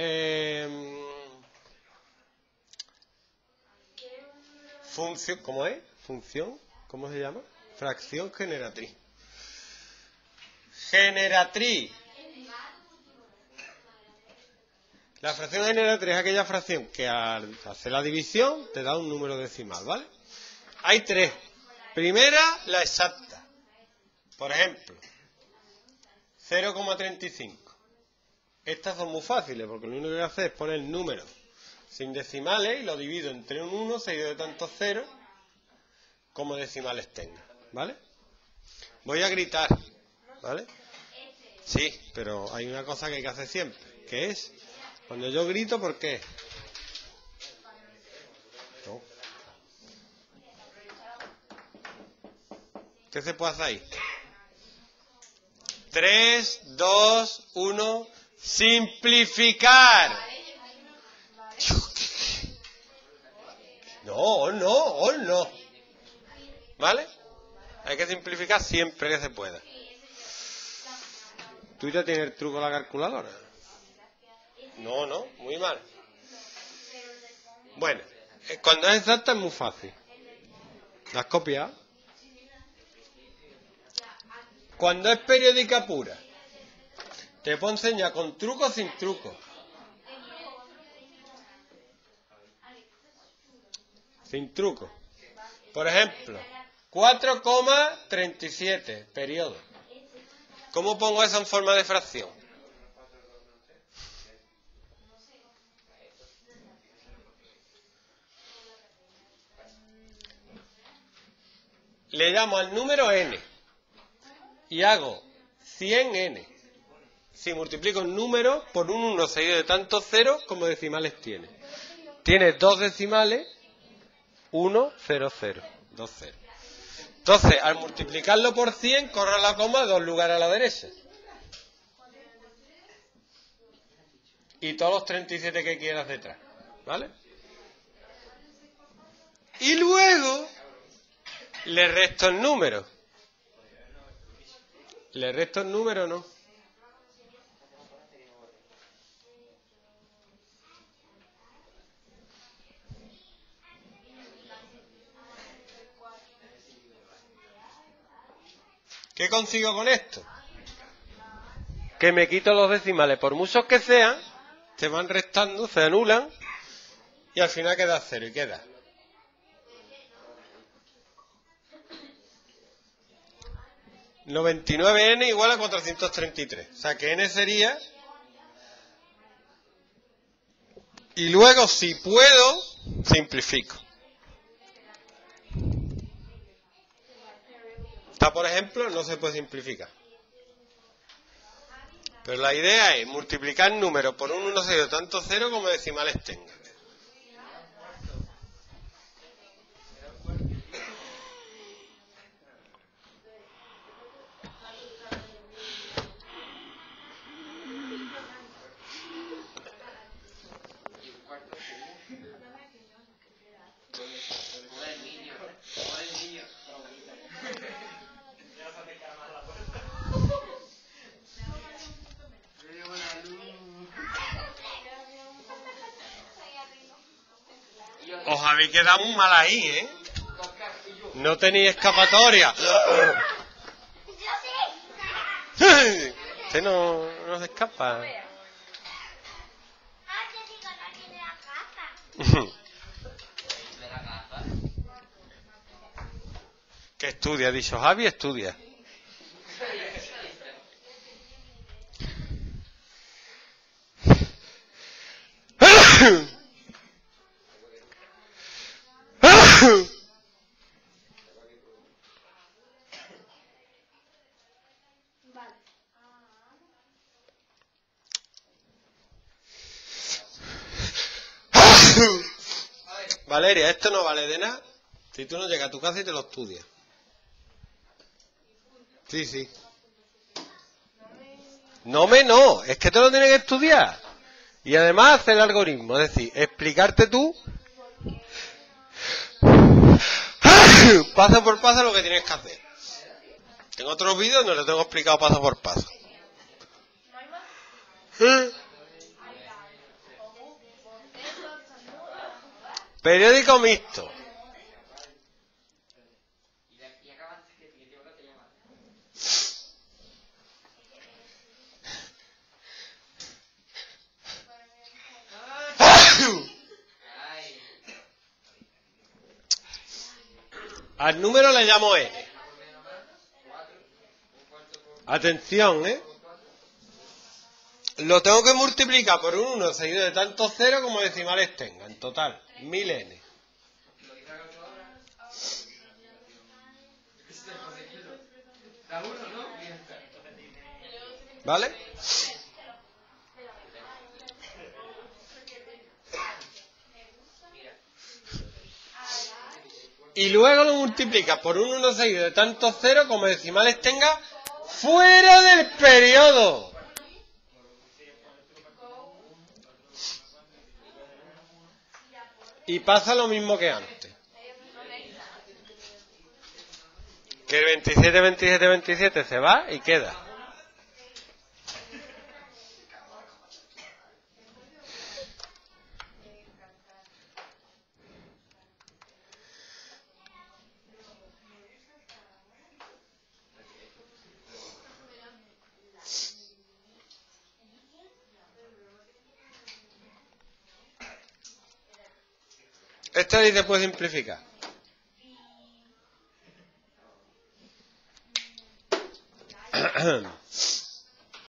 Eh, función, ¿cómo es? Función, ¿cómo se llama? Fracción generatriz. Generatriz. La fracción generatriz es aquella fracción que al hacer la división te da un número decimal, ¿vale? Hay tres. Primera, la exacta. Por ejemplo, 0,35. Estas son muy fáciles porque lo único que hacer es poner el número sin decimales y lo divido entre un 1 seguido de tantos ceros como decimales tenga, ¿vale? Voy a gritar, ¿vale? Sí, pero hay una cosa que hay que hacer siempre, que es cuando yo grito, ¿por qué? ¿Qué se puede hacer ahí? 3, 2, 1, simplificar. No, no, no. ¿Vale? Hay que simplificar siempre que se pueda. ¿Tú ya tienes el truco de la calculadora? No, no, muy mal. Bueno, eh, cuando es exacta es muy fácil. ¿La has copiado? Cuando es periódica pura, te puedo enseñar con truco o sin truco. Sin truco. Por ejemplo, 4,37, periodo. ¿Cómo pongo eso en forma de fracción? Le llamo al número n y hago 100n. Si multiplico un número por un 1 seguido de tantos ceros como decimales tiene. Tiene dos decimales, 1, 0, 0, 2, 0. Entonces, al multiplicarlo por 100, corro la coma dos lugares a la derecha. Y todos los 37 que quieras detrás. ¿Vale? Y luego le resto el número. ¿Le resto el número o no? ¿Qué consigo con esto? Que me quito los decimales, por muchos que sean, se van restando, se anulan y al final queda cero y queda. ¿99n igual a 433? O sea que n sería... Y luego, si puedo, simplifico. Esta, por ejemplo, no se puede simplificar. Pero la idea es multiplicar números por un 1 seguido tanto cero como decimales tenga. Os habéis quedado muy mal ahí, ¿eh? No tenéis escapatoria. Usted no, no se escapa. ¿Qué estudia? Ha dicho Javi, estudia. Valeria, esto no vale de nada si tú no llegas a tu casa y te lo estudias. Sí, sí. No me no, es que te lo tienes que estudiar. Y además hacer el algoritmo, es decir, explicarte tú paso por paso lo que tienes que hacer. En otros vídeos no lo tengo explicado paso por paso. ¿Eh? Periódico mixto. Al número le llamo n. Atención, ¿eh? Lo tengo que multiplicar por un 1 seguido de tantos ceros como decimales tenga. En total, 1000n. ¿Vale? y luego lo multiplica por un 1 seguido de tantos ceros como decimales tenga fuera del periodo. Y pasa lo mismo que antes. Que el 27, 27, 27 se va y queda. Esto dice puede simplificar.